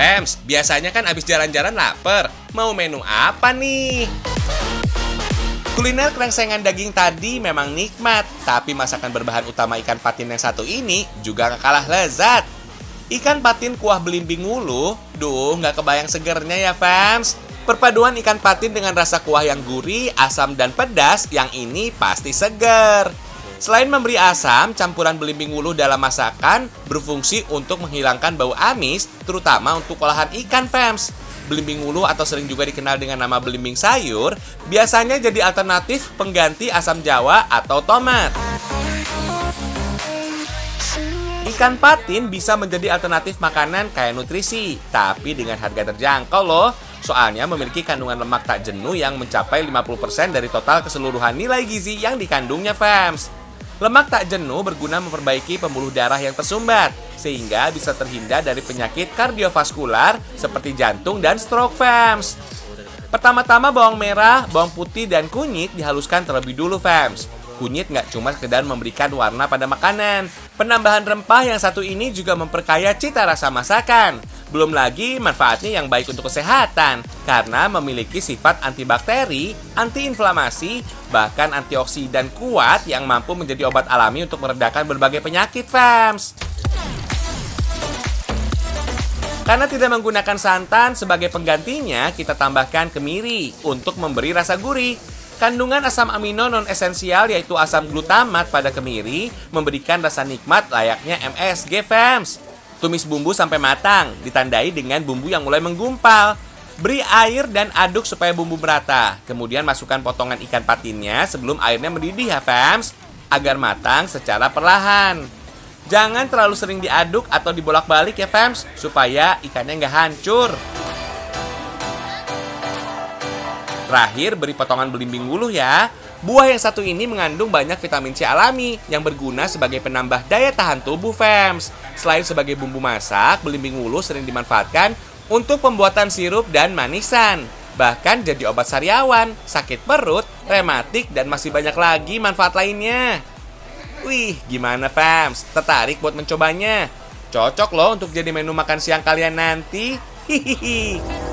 Fems, biasanya kan abis jalan-jalan lapar. Mau menu apa nih? Kuliner krengsengan daging tadi memang nikmat, tapi masakan berbahan utama ikan patin yang satu ini juga gak kalah lezat. Ikan patin kuah belimbing wulu, duh nggak kebayang segernya ya fans. Perpaduan ikan patin dengan rasa kuah yang gurih, asam, dan pedas, yang ini pasti seger. Selain memberi asam, campuran belimbing wulu dalam masakan berfungsi untuk menghilangkan bau amis, terutama untuk olahan ikan fans belimbing wulu atau sering juga dikenal dengan nama belimbing sayur, biasanya jadi alternatif pengganti asam jawa atau tomat. Ikan patin bisa menjadi alternatif makanan kaya nutrisi, tapi dengan harga terjangkau loh. Soalnya memiliki kandungan lemak tak jenuh yang mencapai 50% dari total keseluruhan nilai gizi yang dikandungnya fams. Lemak tak jenuh berguna memperbaiki pembuluh darah yang tersumbat, sehingga bisa terhindar dari penyakit kardiovaskular seperti jantung dan stroke fams. Pertama-tama bawang merah, bawang putih, dan kunyit dihaluskan terlebih dulu fams. Kunyit nggak cuma sekedar memberikan warna pada makanan. Penambahan rempah yang satu ini juga memperkaya cita rasa masakan. Belum lagi manfaatnya yang baik untuk kesehatan karena memiliki sifat antibakteri, antiinflamasi, bahkan antioksidan kuat yang mampu menjadi obat alami untuk meredakan berbagai penyakit, fams. Karena tidak menggunakan santan sebagai penggantinya, kita tambahkan kemiri untuk memberi rasa gurih. Kandungan asam amino non esensial yaitu asam glutamat pada kemiri memberikan rasa nikmat layaknya MSG fams. Tumis bumbu sampai matang, ditandai dengan bumbu yang mulai menggumpal. Beri air dan aduk supaya bumbu merata. Kemudian masukkan potongan ikan patinnya sebelum airnya mendidih ya fams, agar matang secara perlahan. Jangan terlalu sering diaduk atau dibolak-balik ya fams, supaya ikannya nggak hancur. Terakhir, beri potongan belimbing wuluh ya. Buah yang satu ini mengandung banyak vitamin C alami yang berguna sebagai penambah daya tahan tubuh fams. Selain sebagai bumbu masak, belimbing wulu sering dimanfaatkan untuk pembuatan sirup dan manisan. Bahkan jadi obat sariawan, sakit perut, rematik, dan masih banyak lagi manfaat lainnya. Wih, gimana fams? Tertarik buat mencobanya? Cocok loh untuk jadi menu makan siang kalian nanti. Hihihi.